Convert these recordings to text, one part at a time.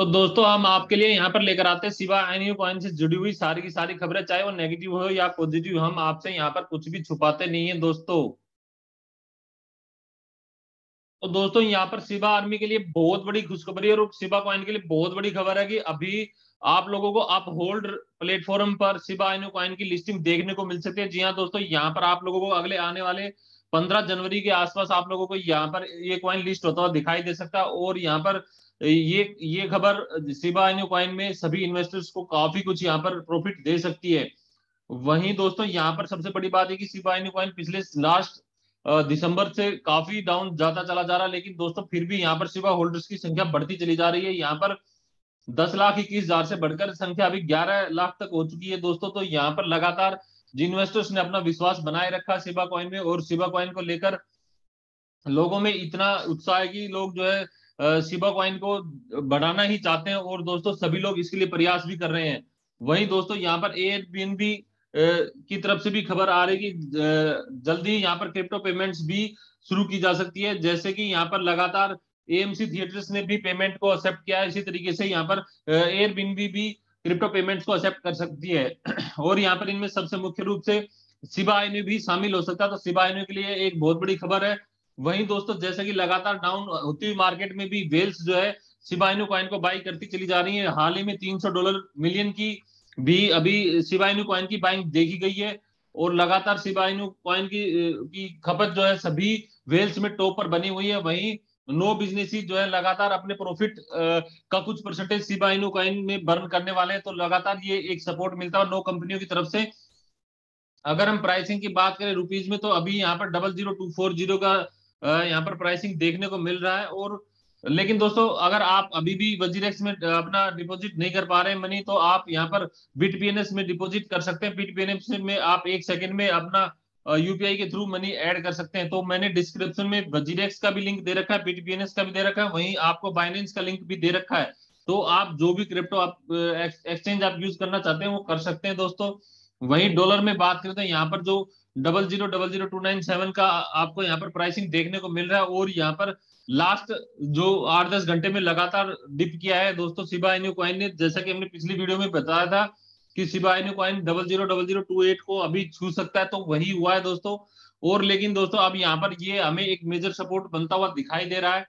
तो दोस्तों, हम आपके लिए यहाँ पर लेकर आते हैं। सिवा एनयू कॉइन से जुड़ी हुई सारी की सारी खबरें, चाहे वो नेगेटिव हो या पॉजिटिव, हम आपसे यहाँ पर कुछ भी छुपाते नहीं है दोस्तों। तो दोस्तों, यहाँ पर सिवा आर्मी के लिए बहुत बड़ी खुशखबरी और सिवा कॉइन के लिए बहुत बड़ी खबर है कि अभी आप लोगों को आप होल्ड प्लेटफॉर्म पर सिबा इनो कॉइन की लिस्टिंग देखने को मिल सकती है। जी हाँ दोस्तों, यहाँ पर आप लोगों को अगले आने वाले पंद्रह जनवरी के आसपास आप लोगों को यहाँ पर ये कॉइन लिस्ट होता हुआ दिखाई दे सकता है और यहाँ पर ये ये खबर सिबा इनो कॉइन में सभी इन्वेस्टर्स को काफ़ी कुछ यहाँ पर प्रॉफिट दे सकती है। वहीं दोस्तों, यहाँ पर सबसे बड़ी बात है कि सिबा इनो कॉइन पिछले लास्ट दिसंबर से काफ़ी डाउन जाता चला जा रहा है, लेकिन दोस्तों फिर भी यहाँ पर सिवा होल्डर्स की संख्या बढ़ती चली जा रही है। यहाँ पर दस लाख इक्कीस हज़ार से बढ़कर संख्या अभी ग्यारह लाख तक हो चुकी है दोस्तों तो यहाँ पर लगातार जिन इन्वेस्टर्स ने अपना विश्वास बनाए रखा सिबा कॉइन में और सिबा कॉइन को लेकर लोगों में इतना उत्साह है कि लोग जो है सिबा कॉइन को बढ़ाना ही चाहते हैं और दोस्तों सभी लोग इसके लिए प्रयास भी कर रहे हैं। वहीं दोस्तों यहाँ पर ए की तरफ़ से भी खबर आ रही है कि जल्दी यहाँ पर क्रिप्टो पेमेंट्स भी शुरू की जा सकती है। जैसे कि यहाँ पर लगातार एएमसी थिएटर्स ने भी पेमेंट को एक्सेप्ट किया है। इसी तरीके से यहाँ पर एयर बिन भी, क्रिप्टो पेमेंट्स को एक्सेप्ट कर सकती है। और यहाँ पर इनमें सबसे मुख्य रूप से सिबा इन्यू भी शामिल हो सकता है। तो सिबा के लिए एक बहुत बड़ी खबर है। वहीं दोस्तों, जैसे कि लगातार डाउन होती हुई मार्केट में भी वेल्स जो है सिबाइनो कॉइन को बाई करती चली जा रही है। हाल ही में 300 डॉलर मिलियन की भी अभी सिबाइनो कॉइन की बाइंग देखी गई है और लगातार सिबाइनो कॉइन की की खपत जो है, सभी वेल्स में टॉप पर बनी हुई है। वहीं नो बिज़नेस जो है, लगातार अपने प्रॉफिट का कुछ परसेंटेज सिबा इनो कॉइन में बर्न करने वाले हैं। तो लगातार ये एक सपोर्ट मिलता है नो कंपनियों की तरफ़ से। अगर हम प्राइसिंग की बात करें रुपीज़ में तो अभी यहाँ पर double zero two four zero का यहाँ पर प्राइसिंग देखने को मिल रहा है और लेकिन दोस्तों, अगर आप अभी भी वजीरेक्स में अपना डिपॉजिट नहीं कर पा रहे हैं मनी तो आप यहाँ पर बिट में डिपॉजिट कर सकते हैं। बिट में आप एक सेकंड में अपना यूपीआई के थ्रू मनी ऐड कर सकते हैं। तो मैंने डिस्क्रिप्शन में वजीरेक्स का भी लिंक दे रखा है पीटीपीएनएस का भी दे रखा है, वहीं आपको बाइनेंस का लिंक भी दे रखा है। तो आप जो भी क्रिप्टो आप एक्सचेंज आप यूज़ करना चाहते हैं, वो कर सकते हैं दोस्तों। वहीं डॉलर में बात करते हैं यहाँ पर जो double zero double zero two nine seven का आपको यहाँ पर प्राइसिंग देखने को मिल रहा है और यहाँ पर लास्ट जो आठ दस घंटे में लगातार डिप किया है दोस्तों सिबा इन्यू कॉइन ने। जैसा कि हमने पिछली वीडियो में बताया था कि Shiba Inu coin double zero double zero two eight को अभी छू सकता है तो वही हुआ है दोस्तों। और लेकिन दोस्तों, अब यहाँ पर ये हमें एक मेजर सपोर्ट बनता हुआ दिखाई दे रहा है।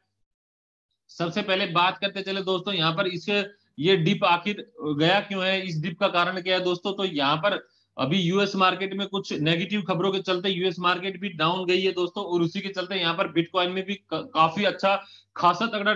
सबसे पहले बात करते चले दोस्तों, यहाँ पर इसे ये डिप आखिर गया क्यों है? इस डिप का कारण क्या है दोस्तों? तो यहाँ पर अभी यूएस मार्केट में कुछ नेगेटिव खबरों के चलते यूएस मार्केट भी डाउन गई है दोस्तों, और उसी के चलते यहाँ पर बिटकॉइन में भी काफ़ी अच्छा खासा तगड़ा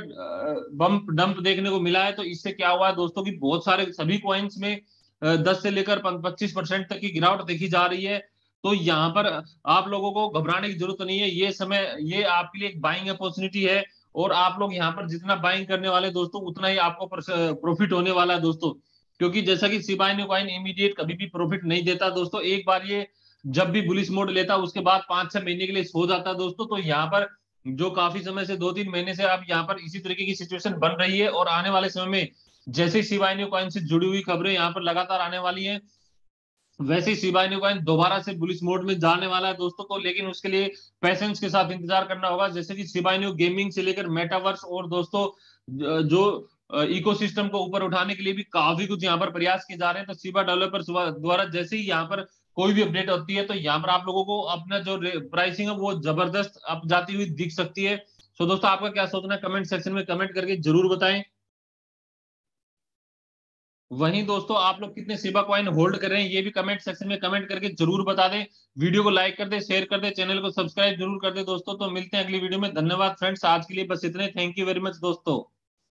बम्प डंप देखने को मिला है। तो इससे क्या हुआ है दोस्तों की बहुत सारे सभी कॉइन्स में दस से लेकर पच्चीस परसेंट तक की गिरावट देखी जा रही है। तो यहाँ पर आप लोगों को घबराने की ज़रूरत नहीं है। ये समय, ये आपके लिए एक बाइंग अपॉर्चुनिटी है, और आप लोग यहाँ पर जितना बाइंग करने वाले दोस्तों, उतना ही आपको प्रॉफिट होने वाला है दोस्तों। क्योंकि जैसा कि सिबाइन कॉइन इमीडिएट कभी भी प्रॉफिट नहीं देता दोस्तों। एक बार ये जब भी बुलिस मोड लेता, उसके बाद पाँच छह महीने के लिए सो जाता है दोस्तों। तो यहाँ पर जो काफ़ी समय से, दो तीन महीने से आप यहाँ पर इसी तरीके की सिचुएशन बन रही है और आने वाले समय में जैसे शिवाइनी कॉइन से जुड़ी हुई खबरें यहाँ पर लगातार आने वाली हैं। वैसे ही कॉइन दोबारा से बुलिस मोड में जाने वाला है दोस्तों को, लेकिन उसके लिए पैसेंस के साथ इंतज़ार करना होगा। जैसे कि शिवाइनी गेमिंग से लेकर मेटावर्स और दोस्तों, जो इकोसिस्टम को ऊपर उठाने के लिए भी काफ़ी कुछ यहाँ पर प्रयास किए जा रहे हैं। तो सीबा डेवलपर द्वारा जैसे ही यहाँ पर कोई भी अपडेट होती है तो यहाँ पर आप लोगों को अपना जो प्राइसिंग है, वो ज़बरदस्त अप जाती हुई दिख सकती है। तो दोस्तों, आपका क्या सोचना है? कमेंट सेक्शन में कमेंट करके ज़रूर बताएँ। वहीं दोस्तों, आप लोग कितने सेवा क्वाइन होल्ड कर रहे हैं, ये भी कमेंट सेक्शन में कमेंट करके ज़रूर बता दें। वीडियो को लाइक कर दे शेयर कर दे चैनल को सब्सक्राइब ज़रूर कर दे दोस्तों। तो मिलते हैं अगली वीडियो में। धन्यवाद फ्रेंड्स आज के लिए बस इतने थैंक यू वेरी मच दोस्तों।